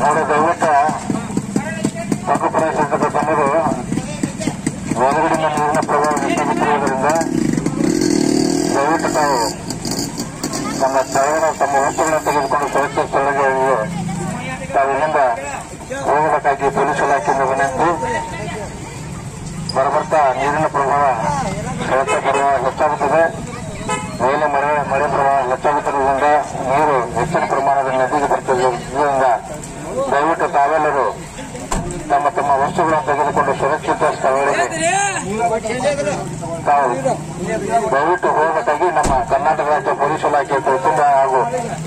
ನೋಡಿ ದಯವಿಟ್ಟು ತಗ್ಗು ಪ್ರದೇಶದ ನೀರಿನ ಪ್ರವಾಹ ಹೆಚ್ಚಾಗುತ್ತಿರುವುದರಿಂದ ತಾವು ತಮ್ಮ ಸ್ಥಳವನ್ನು, ತಮ್ಮ ವಸ್ತುಗಳನ್ನು ತೆಗೆದುಕೊಂಡು ಸುರಕ್ಷಿತ ಸ್ಥಳಗಳಿಗೆ ತಾವು ಇಲ್ಲಿಂದ ಹೋಗಬೇಕಾಗಿ ಪೊಲೀಸ್ ಬರಬರ್ತಾ ನೀರಿನ ಸವೆತ ಪ್ರವಾಹ ಹೆಚ್ಚಾಗುತ್ತದೆ. ಮೇಲೆ ಮಳೆ ಮಳೆ ಪ್ರವಾಹ ಹೆಚ್ಚಾಗುತ್ತಿರುವುದರಿಂದ ತಮ್ಮ ವಸ್ತುಗಳನ್ನು ತೆಗೆದುಕೊಂಡು ಸುರಕ್ಷಿತ ಸ್ಥಳಗಳಿಗೆ ತಾವು ದಯವಿಟ್ಟು ಹೋಗಬೇಕಾಗಿ ನಮ್ಮ ಕರ್ನಾಟಕ ರಾಜ್ಯ ಪೊಲೀಸ್ ಇಲಾಖೆ ವತಿಯಿಂದ ಹಾಗೂ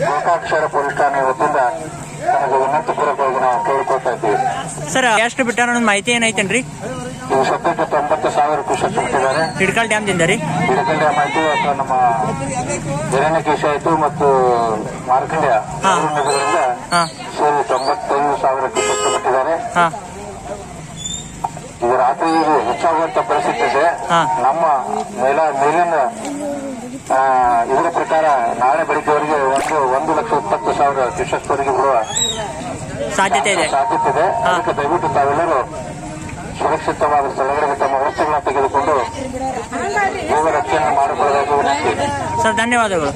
ಲೋಕಾಕ್ಷರ ಪೊಲೀಸ್ ಠಾಣೆ ವತಿಯಿಂದ ನಮಗೆ ವಿನಂತಿಪೂರ್ವಕವಾಗಿ ನಾವು ಕೇಳಿಕೊಳ್ತಾ ಇದ್ದೀವಿ. ಸರ್ ಎಷ್ಟು ಬಿಟ್ಟಾರ ಮಾಹಿತಿ ಏನೈತೇನ್ರಿ? ಇವು ಸದ್ಯಕ್ಕೆ ತೊಂಬತ್ತು ಸಾವಿರ ಕೃಷಿ ಬಿಟ್ಟಿದ್ದಾರೆ. ಹಿಡ್ಕಲ್ ಡ್ಯಾಮ್ದಿಂದ ರೀ? ಹಿಡಕಲ್ ಡ್ಯಾಮ್ ಆಯ್ತು ಅಥವಾ ನಮ್ಮ ಹಿರಣ್ಯಕೇಶ ಆಯ್ತು ಮತ್ತು ಮಾರ್ಕಂಡ್ಯ ನದಿಗಳಿಂದ ಸೇರಿ ತೊಂಬತ್ತೈದು ಸಾವಿರ ಕೃಷಿ ಬಿಟ್ಟಿದ್ದಾರೆ. ರಾತ್ರಿ ಇದು ಹೆಚ್ಚಾಗುವಂತ ಪರಿಸ್ಥಿತಿ ಇದೆ. ನಮ್ಮ ಮೇಲ ಮೇಲಿನ ಇದರ ಪ್ರಕಾರ ನಾಳೆ ಬೆಳಿಗ್ಗೆವರೆಗೆ ಒಂದು ಒಂದು ಲಕ್ಷ ಇಪ್ಪತ್ತು ಸಾವಿರ ಶಿಕ್ಷಕರಿಗೆ ಬಿಡುವ ಸಾಧ್ಯತೆ ಇದೆ. ಸಾಧ್ಯತೆ ಇದೆ. ಅದಕ್ಕೆ ದಯವಿಟ್ಟು ತಾವೆಲ್ಲರೂ ಸುರಕ್ಷಿತವಾದ ಸ್ಥಳಗಳಿಗೆ ತಮ್ಮ ವಸ್ತುಗಳನ್ನು ತೆಗೆದುಕೊಂಡು ಜೀವ ರಕ್ಷಣೆ ಮಾಡಿಕೊಳ್ಳಬೇಕು ಸರ್ ಧನ್ಯವಾದಗಳು.